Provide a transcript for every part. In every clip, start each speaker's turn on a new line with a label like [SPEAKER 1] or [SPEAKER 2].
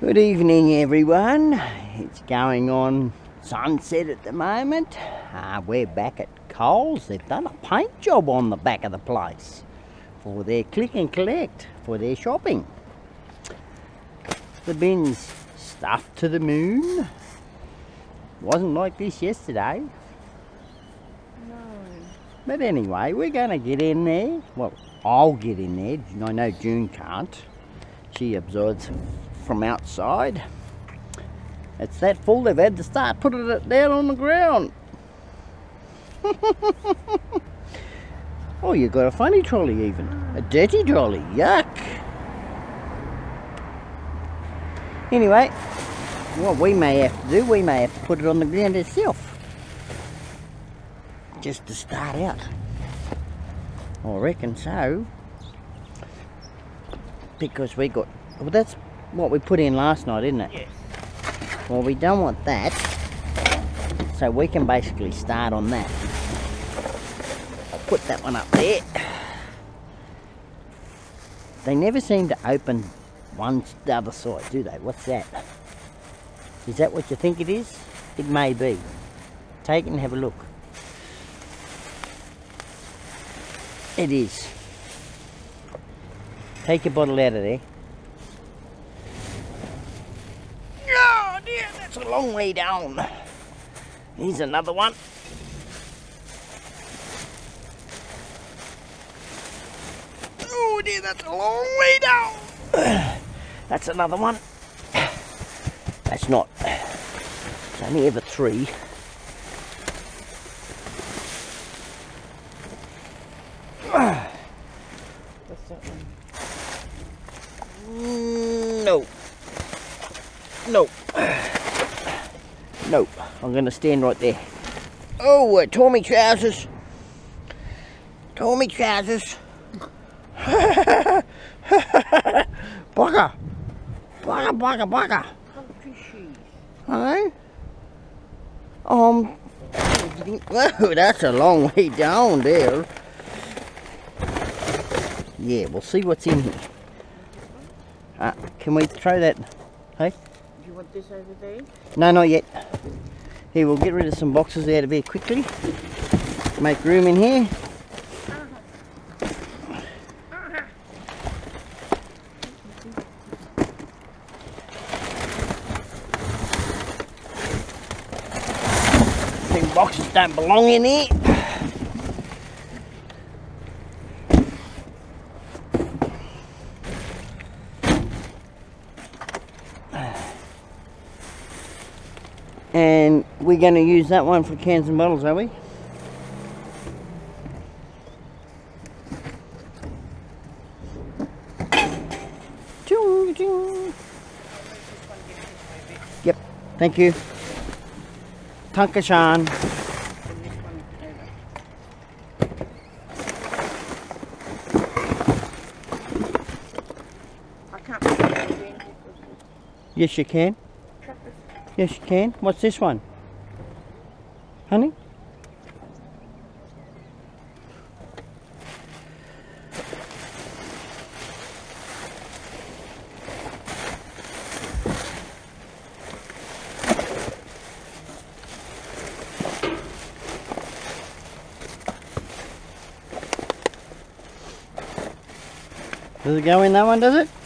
[SPEAKER 1] Good evening, everyone. It's going on sunset at the moment. Uh, we're back at Coles. They've done a paint job on the back of the place for their click and collect for their shopping. The bins stuffed to the moon. Wasn't like this yesterday.
[SPEAKER 2] No.
[SPEAKER 1] But anyway, we're going to get in there. Well, I'll get in there. I know June can't. She absorbs from outside. It's that full they've had to start putting it down on the ground. oh, you got a funny trolley even. A dirty trolley. Yuck. Anyway, what we may have to do, we may have to put it on the ground itself. Just to start out. I reckon so. Because we got, well that's what we put in last night, isn't it?
[SPEAKER 2] Yes.
[SPEAKER 1] Well, we don't want that. So we can basically start on that. I'll put that one up there. They never seem to open one the other side, do they? What's that? Is that what you think it is? It may be. Take it and have a look. It is. Take your bottle out of there. Oh dear, that's a long way down. Here's another one. Oh dear, that's a long way down. That's another one. That's not. It's only ever three.
[SPEAKER 2] What's that one?
[SPEAKER 1] Mm, No. No. No. I'm going to stand right there. Oh, uh, tore me trousers. Tore me trousers. bugger. Bugger, bugger, bugger.
[SPEAKER 2] Country cheese.
[SPEAKER 1] Hello? Um. Whoa, that's a long way down there. Yeah, we'll see what's in here. Uh, can we throw that? Hey?
[SPEAKER 2] Do you want this over there?
[SPEAKER 1] No, not yet. Here, we'll get rid of some boxes out of here quickly. Make room in here. Them boxes don't belong in here. And we're going to use that one for cans and bottles, are we? Yep, thank you. Tankashan.
[SPEAKER 2] And this one over. I can't put it again because
[SPEAKER 1] Yes, you can. Yes, you can. What's this one? Honey? Does it go in that one, does it?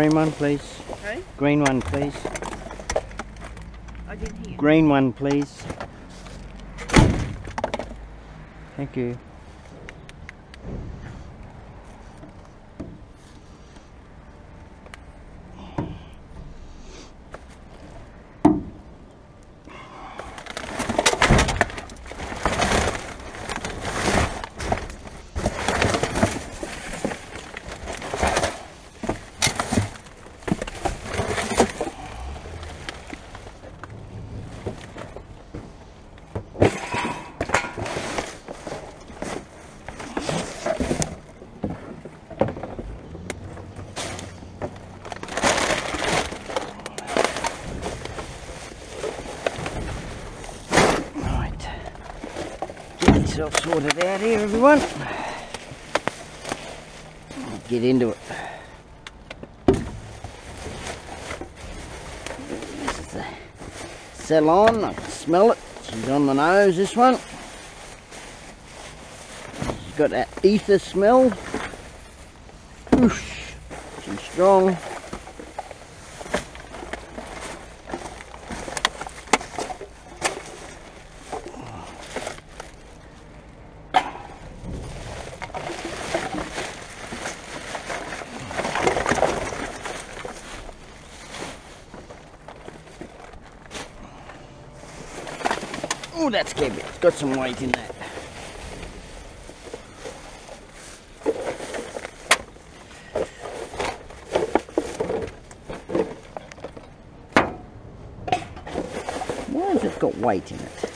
[SPEAKER 1] Green one, please. Green one, please.
[SPEAKER 2] I didn't hear.
[SPEAKER 1] Green one, please. Thank you. Myself sorted out here, everyone. Get into it. This is the salon. I can smell it. She's on the nose, this one. She's got that ether smell. Whoosh. She's strong. That's heavy. It's got some weight in that. Why has it got weight in it?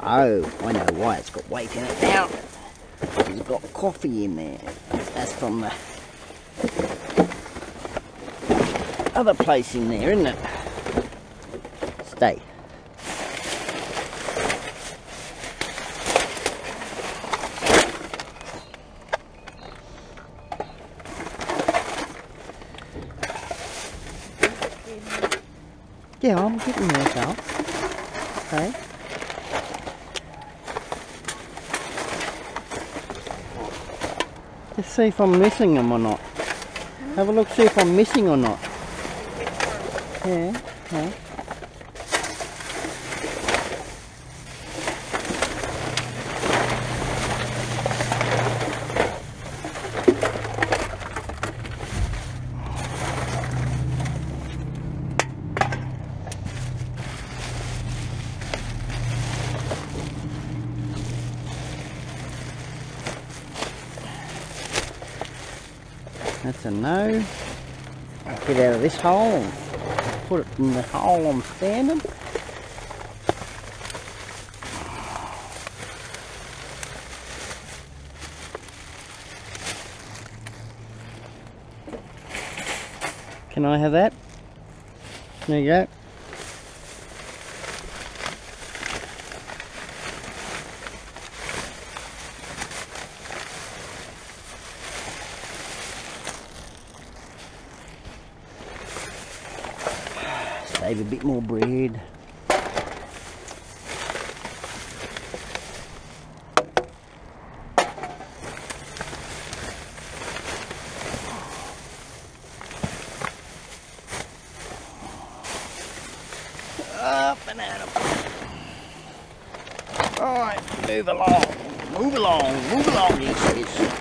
[SPEAKER 1] Oh, I know why it's got weight in it now. It's got coffee in there. That's from the other place in there, isn't it? Stay. Yeah, I'm getting there, Carl. Okay. Let's see if I'm missing them or not. Have a look, see if I'm missing or not. Yeah, okay. That's a no. Get out of this hole. Put it in the hole I'm standing. Can I have that? There you go. Bit more bread. Up and out of Alright, move along. Move along, move along, he says.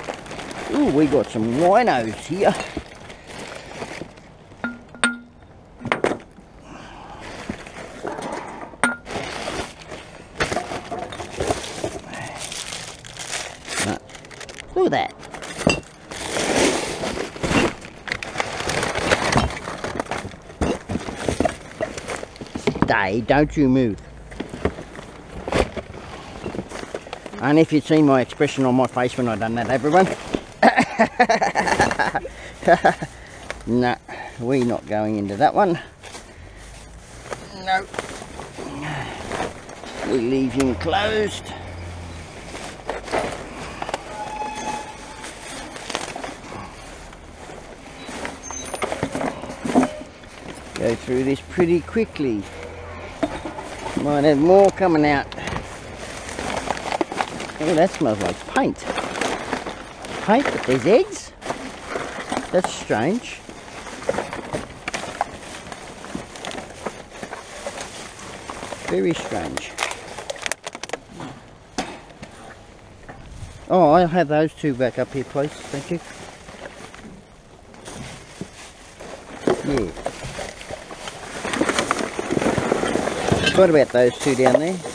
[SPEAKER 1] Ooh, we got some rhinos here. No. Look at that. Stay, don't you move. And if you'd seen my expression on my face when I done that, everyone. no, we're not going into that one. No. We leave him closed. Go through this pretty quickly. Might have more coming out. Oh, that smells like paint. Paint, but there's eggs? That's strange. Very strange. Oh, I'll have those two back up here, please. Thank you. Yeah. What about those two down there?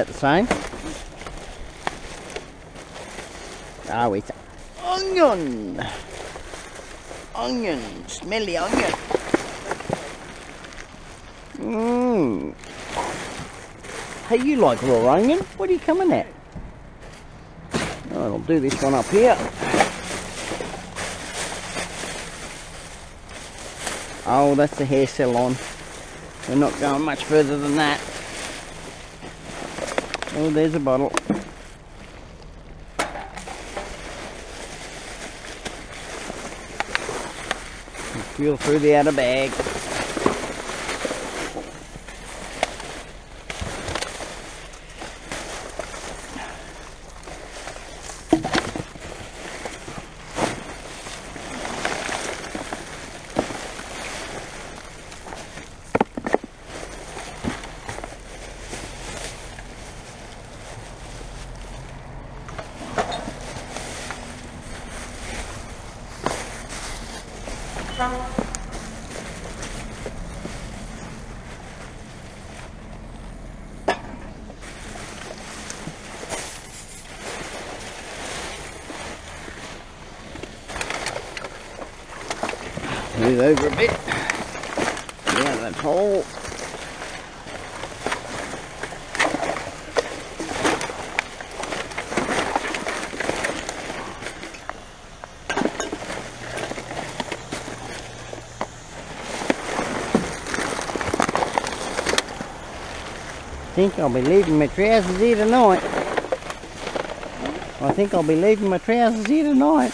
[SPEAKER 1] That the same? Ah, it's onion. Onion, smelly onion. Mmm. Hey, you like raw onion? What are you coming at? Oh, I'll do this one up here. Oh, that's the hair salon. We're not going much further than that. Oh, there's a bottle. Feel through the outer bag. Move over a bit. Down that hole. think I'll be leaving my trousers here tonight. I think I'll be leaving my trousers here tonight.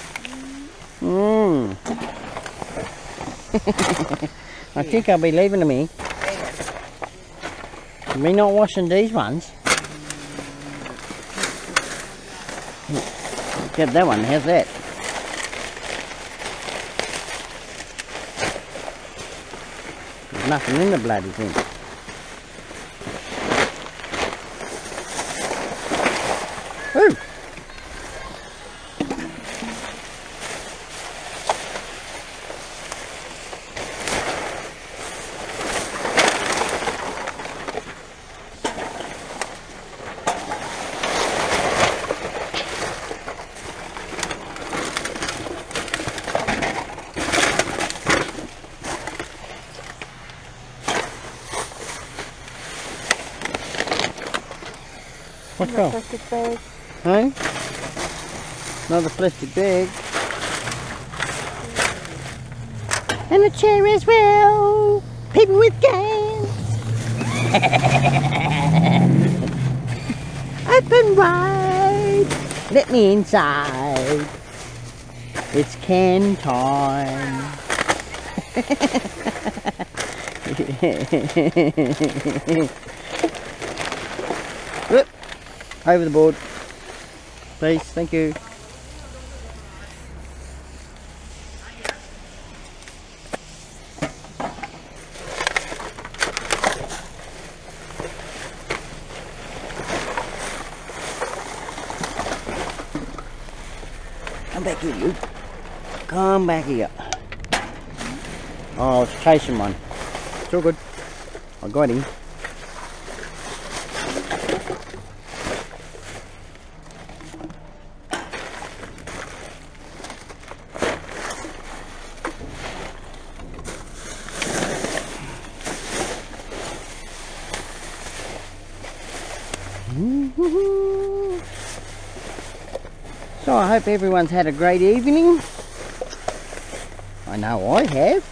[SPEAKER 1] Mmm. I think I'll be leaving them here. Me not washing these ones. Get that one, how's that? There's nothing in the bloody thing. Ooh. What's wrong?
[SPEAKER 2] Plastic bag.
[SPEAKER 1] Hey? Plastic bag. And a chair as well. People with cans. Open wide. Let me inside. It's can time. Over the board. Please, thank you. Come back here, you. Come back here. Oh, it's chasing one. It's all good. I got him. So I hope everyone's had a great evening. I know I have.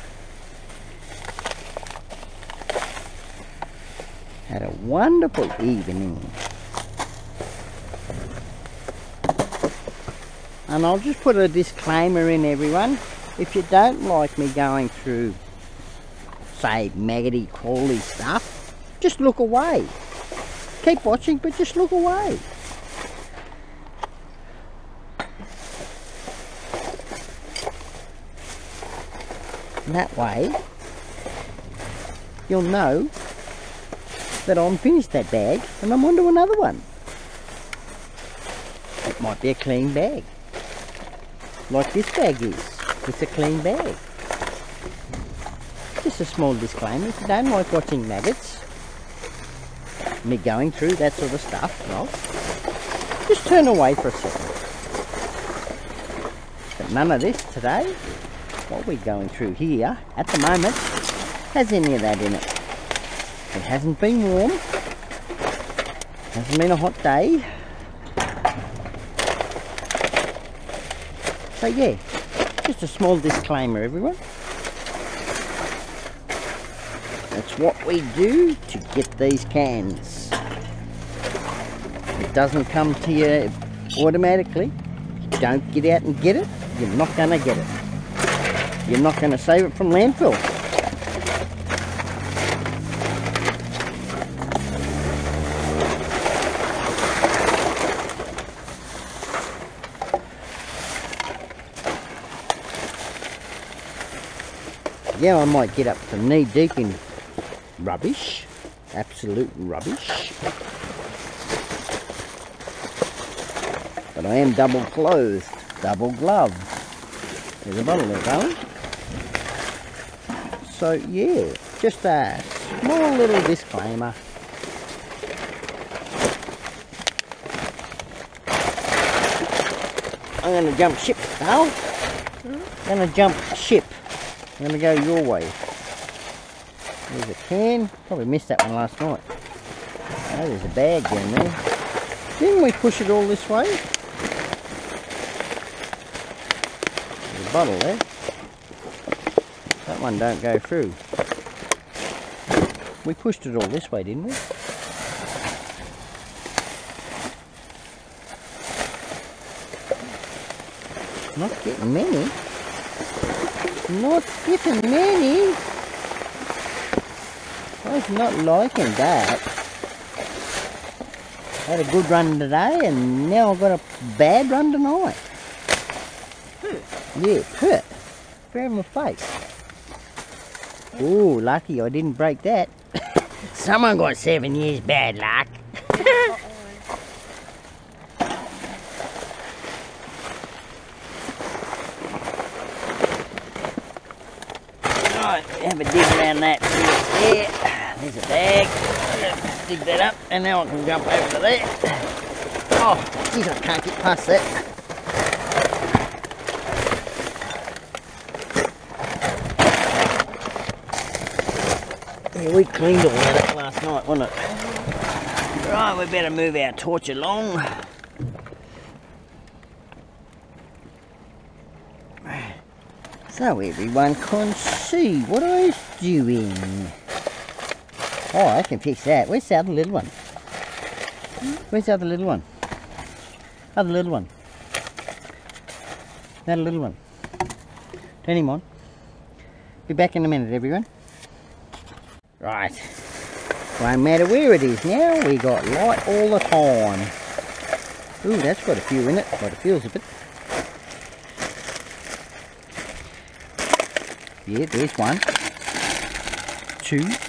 [SPEAKER 1] Had a wonderful evening. And I'll just put a disclaimer in everyone. If you don't like me going through, say, maggoty, crawly stuff, just look away. Keep watching, but just look away. That way, you'll know that I'm finished that bag and I'm on to another one. It might be a clean bag. Like this bag is. It's a clean bag. Just a small disclaimer, if you don't like watching maggots, me going through that sort of stuff, well, just turn away for a second. But none of this today, what we're going through here, at the moment, has any of that in it. It hasn't been warm, hasn't been a hot day. So yeah, just a small disclaimer everyone. That's what we do to get these cans. It doesn't come to you automatically. You don't get out and get it, you're not to get it. You're not going to save it from landfill. Yeah, I might get up to knee deep in rubbish, absolute rubbish. But I am double clothed, double gloved. There's a bottle there, darling. So yeah, just a small little disclaimer. I'm going to jump ship, Dale. I'm going to jump ship. I'm going to go your way. There's a can. Probably missed that one last night. Oh, there's a bag down there. Didn't we push it all this way? There's a bottle there. One don't go through. We pushed it all this way, didn't we? Not getting many. Not getting many. I was not liking that. Had a good run today and now I've got a bad run tonight. Yeah, hurt. Fair in my face. Ooh, lucky I didn't break that. Someone got seven years bad luck. Right, have a dig around that there. There's a bag. Dig that up and now I can jump over to there. Oh, geez, I can't get past that. Yeah, we cleaned all that up last night, wasn't it? Right, we better move our torch along. So everyone can see what I'm doing. Oh, I can fix that. Where's the other little one? Where's the other little one? Other little one. That little one. Turn him on. Be back in a minute, everyone. Right. Won't matter where it is now, we got light all the time. Ooh, that's got a few in it, but it feels a bit. Yeah, there's one. Two.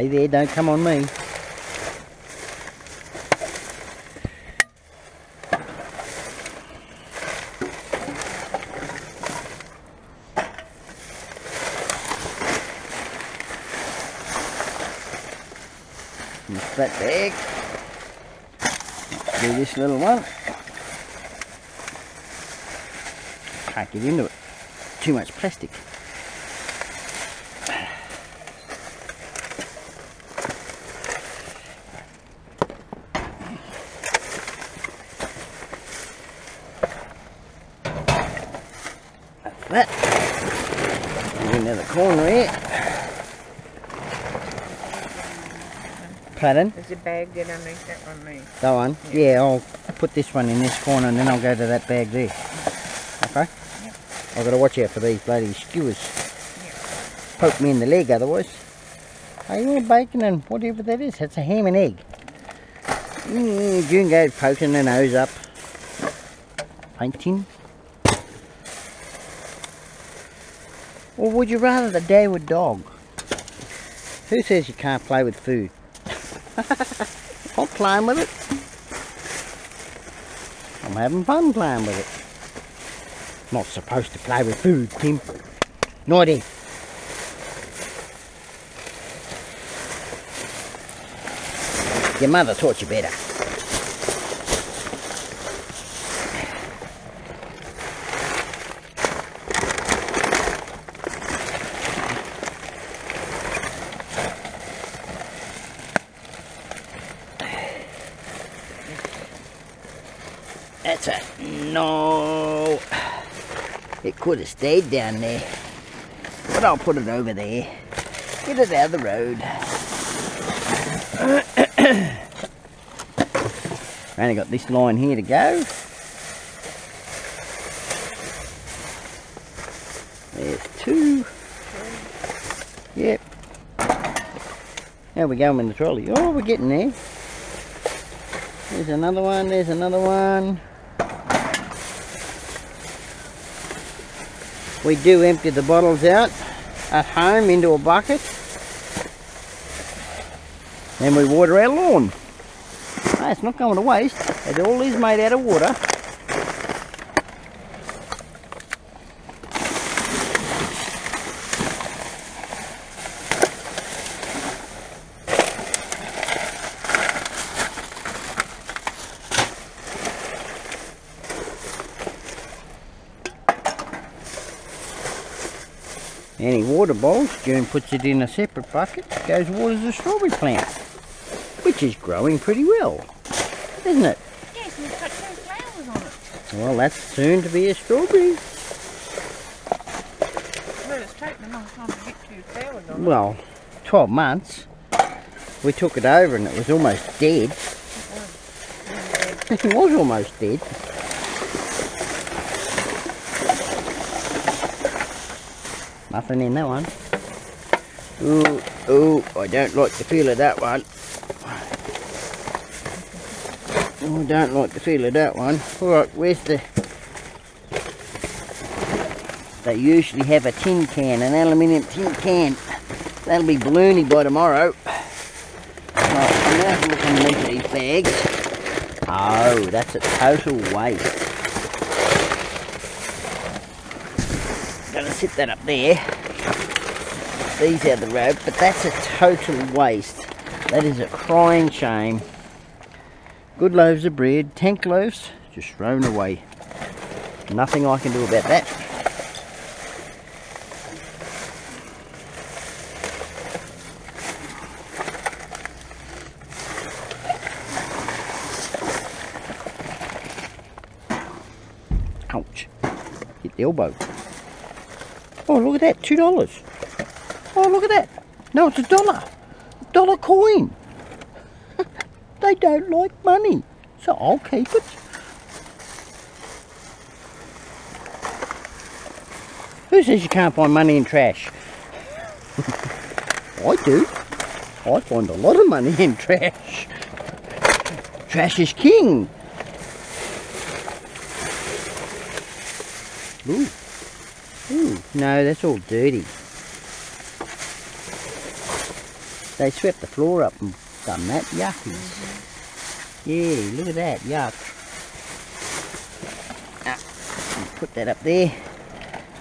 [SPEAKER 1] Stay there, don't come on me. Lift that bag. Do this little one. Can't get into it. Too much plastic. That. Get into the corner here. Pardon?
[SPEAKER 2] There's a bag underneath that one there.
[SPEAKER 1] That one? Yeah, I'll put this one in this corner and then I'll go to that bag there. Okay?
[SPEAKER 2] Yep.
[SPEAKER 1] I've got to watch out for these bloody skewers. Poke me in the leg otherwise. Hey, you want bacon and whatever that is? That's a ham and egg. Mm, June goes poking her nose up. Painting. Or would you rather the day with dog? Who says you can't play with food? I'm playing with it. I'm having fun playing with it. Not supposed to play with food, Tim. Naughty. Your mother taught you better. That's. No. It could have stayed down there. But I'll put it over there. Get it out of the road. Only got this line here to go. There's two. Yep. How we going in the trolley? Oh, we're getting there. There's another one, there's another one. We do empty the bottles out at home into a bucket. and we water our lawn. No, it's not going to waste. It all is made out of water. Any water bowls, June puts it in a separate bucket, goes waters the strawberry plant, which is growing pretty well, isn't it?
[SPEAKER 2] Yes, and it's got two flowers on it.
[SPEAKER 1] Well, that's soon to be a strawberry.
[SPEAKER 2] Well, it's taken a long time to get two flowers on
[SPEAKER 1] Well, 12 months. We took it over and it was almost dead.
[SPEAKER 2] it.
[SPEAKER 1] It was almost dead. Nothing in that one. Ooh, ooh, I don't like the feel of that one. Oh, I don't like the feel of that one. Alright, where's the... They usually have a tin can, an aluminium tin can. That'll be balloony by tomorrow. Right, I'm gonna have a look underneath these bags. Oh, that's a total waste. Gonna sit that up there. These out the road, but that's a total waste. That is a crying shame. Good loaves of bread, tank loaves, just thrown away. Nothing I can do about that. Ouch. Hit the elbow. Oh, look at that. Two dollars. Oh, look at that. No, it's a dollar. Dollar coin. they don't like money. So I'll keep it. Who says you can't find money in trash? I do. I find a lot of money in trash. Trash is king. Ooh. Ooh, no, that's all dirty. They swept the floor up and done that. Yucky. Yeah, look at that. Yuck. Ah, put that up there.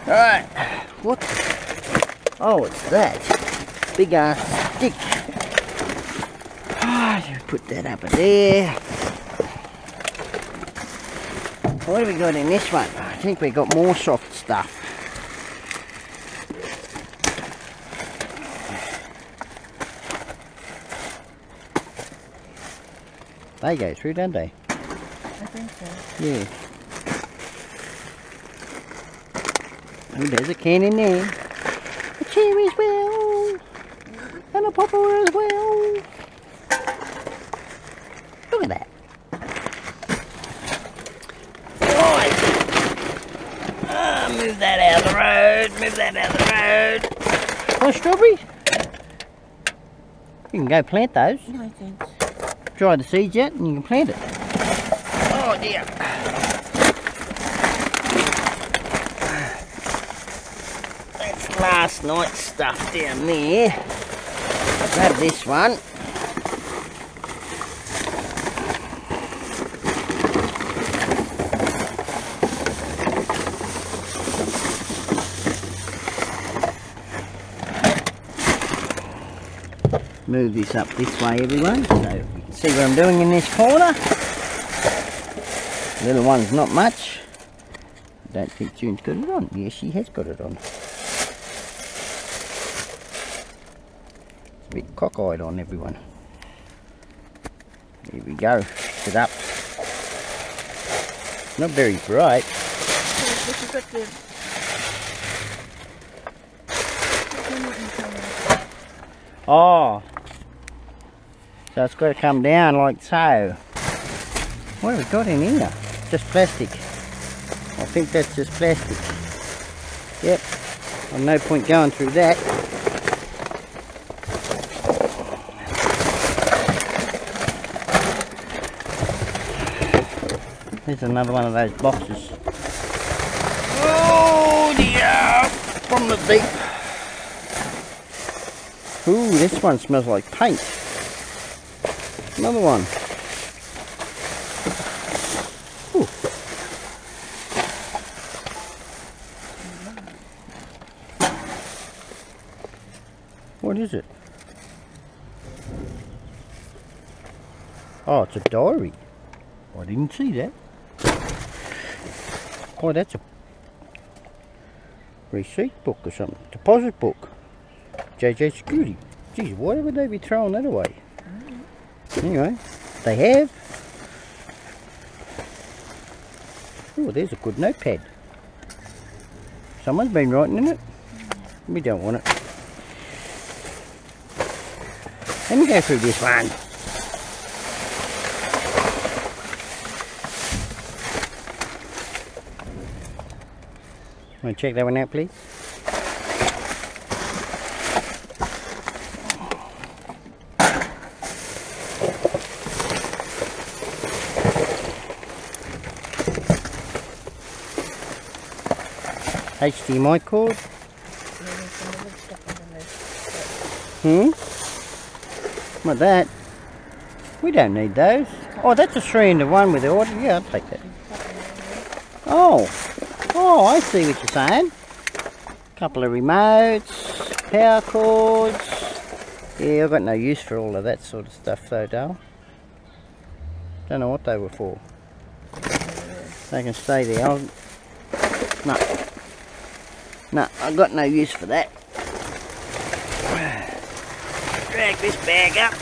[SPEAKER 1] Alright. What? Oh, it's that. Big ass stick. Ah, put that up there. What have we got in this one? I think we got more soft stuff. They go through, don't they?
[SPEAKER 2] I think so.
[SPEAKER 1] Yeah. Oh, there's a can in there. A cherry as well. And a popper as well. Look at that. Right. Ah, move that out of the road. Move that out of the road. Want strawberries? You can go plant those.
[SPEAKER 2] No thanks.
[SPEAKER 1] Dry the seeds out and you can plant it. Oh dear. That's last night's stuff down there. Grab this one. move this up this way everyone so see what I'm doing in this corner. Little one's not much. Don't think June's got it on. Yes she has got it on. It's a bit cockeyed on everyone. Here we go. Sit up. Not very bright. Oh, so it's got to come down like so. What have we got in here? Just plastic. I think that's just plastic. Yep. Well, no point going through that. There's another one of those boxes. Oh dear! From the deep. Ooh, this one smells like paint. Another one. What is it? Oh, it's a diary. I didn't see that. Oh, that's a receipt book or something. Deposit book. JJ Security. Geez, why would they be throwing that away? Anyway, they have. Oh, there's a good notepad. Someone's been writing in it. We don't want it. Let me go through this one. Want to check that one out, please? HDMI cord. Hmm? What that? We don't need those. Oh, that's a three into one with the order. Yeah, I'll take that. Oh, oh, I see what you're saying. Couple of remotes, power cords. Yeah, I've got no use for all of that sort of stuff though, Dale. Don't know what they were for. They can stay there. I'll... No. No, I've got no use for that. Drag this bag up.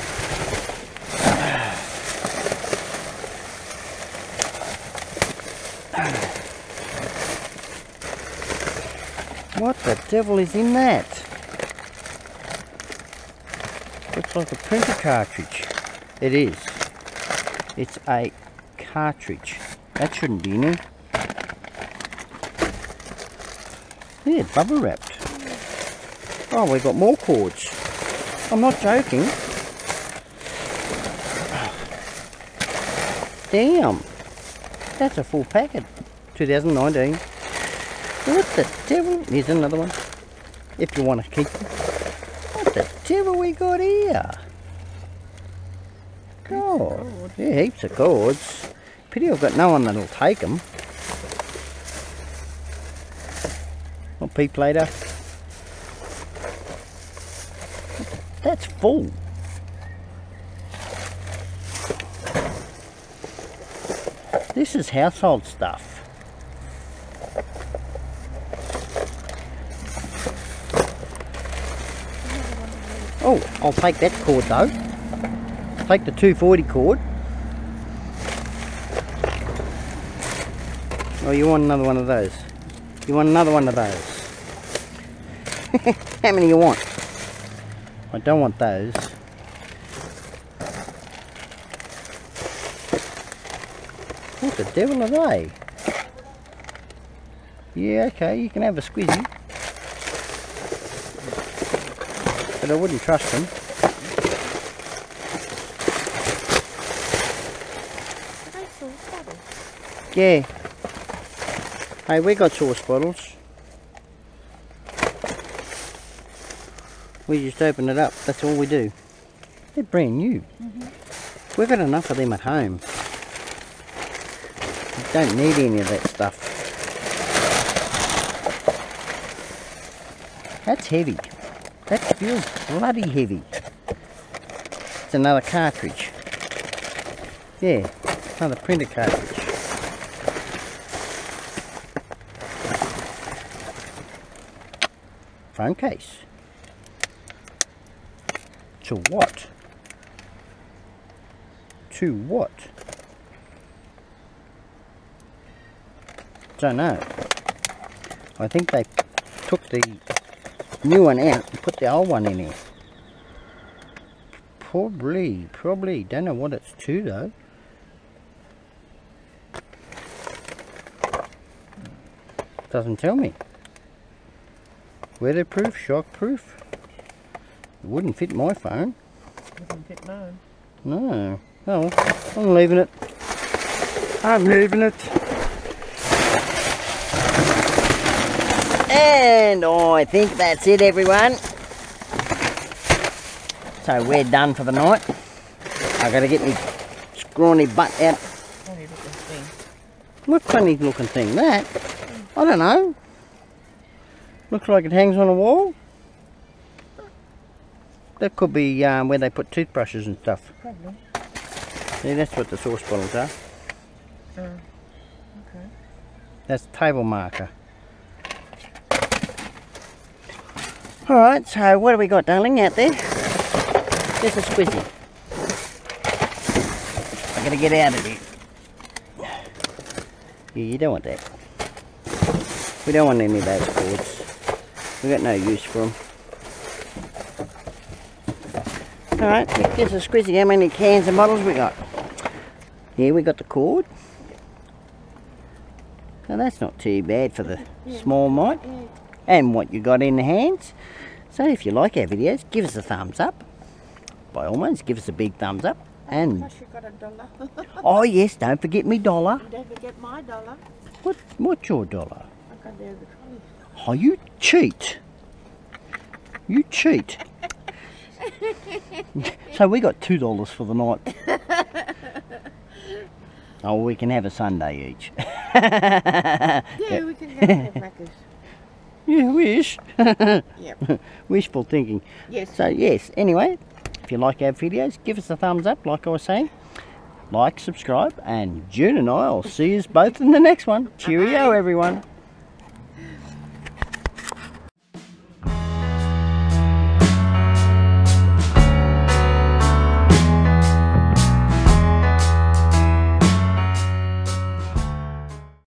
[SPEAKER 1] What the devil is in that? Looks like a printer cartridge. It is. It's a cartridge. That shouldn't be in here. Bubble wrapped. Oh, we've got more cords. I'm not joking. Damn. That's a full packet. 2019. What the devil? Here's another one. If you want to keep them. What the devil we got here? God. Yeah, heaps of cords. Pity I've got no one that'll take them. I'll peep later. That's full. This is household stuff. Oh, I'll take that cord though. Take the 240 cord. Oh, you want another one of those? You want another one of those? How many you want? I don't want those. What the devil are they? Yeah, okay, you can have a squeezy. But I wouldn't trust them. Yeah. Hey, we got sauce bottles. We just open it up. That's all we do. They're brand new. Mm-hmm. We've got enough of them at home. We don't need any of that stuff. That's heavy. That feels bloody heavy. It's another cartridge. Yeah, another printer cartridge. Phone case. To what? To what? Don't know. I think they took the new one out and put the old one in here. Probably, probably. Don't know what it's to though. Doesn't tell me. Weatherproof, shockproof. It wouldn't fit my phone.
[SPEAKER 2] Doesn't fit mine.
[SPEAKER 1] No. Oh, I'm leaving it. I'm leaving it. And I think that's it, everyone. So we're done for the night. I gotta get me scrawny butt out.
[SPEAKER 2] Funny looking thing.
[SPEAKER 1] What funny looking thing that? I don't know. Looks like it hangs on a wall. That could be um, where they put toothbrushes and stuff.
[SPEAKER 2] Probably.
[SPEAKER 1] See, that's what the sauce bottles are.
[SPEAKER 2] Oh. Okay.
[SPEAKER 1] That's table marker. Alright, so what have we got, darling, out there? There's a squizzy. I gotta get out of here. Yeah, you don't want that. We don't want any of those cords. We got no use for them. Alright, there's a squizzy. How many cans and bottles we got? Here we got the cord. Now that's not too bad for the small mite and what you got in the hands. So if you like our videos, give us a thumbs up. By all means, give us a big thumbs up. And
[SPEAKER 2] Plus you got a dollar.
[SPEAKER 1] oh yes, don't forget me dollar.
[SPEAKER 2] Don't forget my dollar.
[SPEAKER 1] What what's your dollar?
[SPEAKER 2] I got there the trolley.
[SPEAKER 1] Oh you cheat. You cheat. so we got two dollars for the night. Oh, we can have a sundae each.
[SPEAKER 2] Yeah, we can have Macca's.
[SPEAKER 1] You wish.
[SPEAKER 2] Yep.
[SPEAKER 1] Wishful thinking.
[SPEAKER 2] Yes.
[SPEAKER 1] So yes, anyway, if you like our videos, give us a thumbs up, like I was saying. Like, subscribe, and June and I will see you both in the next one. Cheerio, everyone.